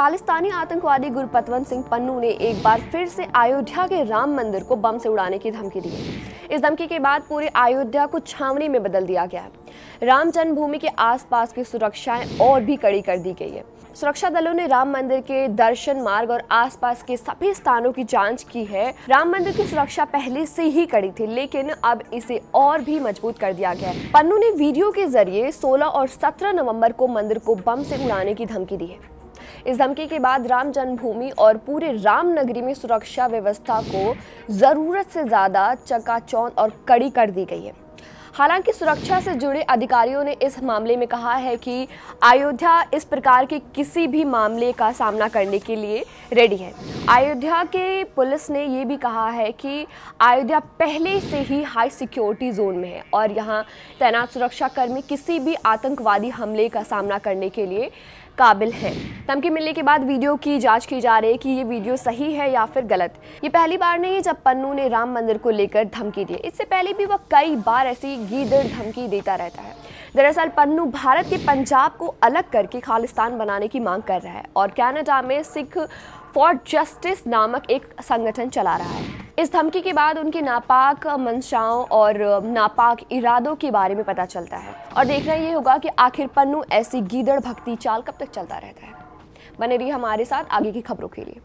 खालिस्तानी आतंकवादी गुरपतवंत सिंह पन्नू ने एक बार फिर से अयोध्या के राम मंदिर को बम से उड़ाने की धमकी दी। इस धमकी के बाद पूरे अयोध्या को छावनी में बदल दिया गया है। राम जन्मभूमि के आसपास की सुरक्षाएँ और भी कड़ी कर दी गई है। सुरक्षा दलों ने राम मंदिर के दर्शन मार्ग और आसपास के सभी स्थानों की जाँच की है। राम मंदिर की सुरक्षा पहले से ही कड़ी थी, लेकिन अब इसे और भी मज़बूत कर दिया गया पन्नू ने वीडियो के ज़रिए 16 और 17 नवंबर को मंदिर को बम से उड़ाने की धमकी दी है। इस धमकी के बाद राम जन्मभूमि और पूरे रामनगरी में सुरक्षा व्यवस्था को ज़रूरत से ज़्यादा चकाचौंध और कड़ी कर दी गई है। हालाँकि सुरक्षा से जुड़े अधिकारियों ने इस मामले में कहा है कि अयोध्या इस प्रकार के किसी भी मामले का सामना करने के लिए रेडी है। अयोध्या के पुलिस ने ये भी कहा है कि अयोध्या पहले से ही हाई सिक्योरिटी जोन में है और यहाँ तैनात सुरक्षाकर्मी किसी भी आतंकवादी हमले का सामना करने के लिए काबिल है। धमकी मिलने के बाद वीडियो की जाँच की जा रही है कि ये वीडियो सही है या फिर गलत। ये पहली बार नहीं है जब पन्नू ने राम मंदिर को लेकर धमकी दी। इससे पहले भी वह कई बार ऐसी गीदड़ धमकी देता रहता है। दरअसल, पन्नू भारत के पंजाब को अलग करके खालिस्तान बनाने की मांग कर रहा है और कनाडा में सिख फॉर जस्टिस नामक एक संगठन चला रहा है। इस धमकी के बाद उनकी नापाक मंशाओं और नापाक इरादों के बारे में पता चलता है। और देखना ये होगा कि आखिर पन्नू ऐसी गीदड़ भक्ति चाल कब तक चलता रहता है? बने रही हमारे साथ आगे की खबरों के लिए।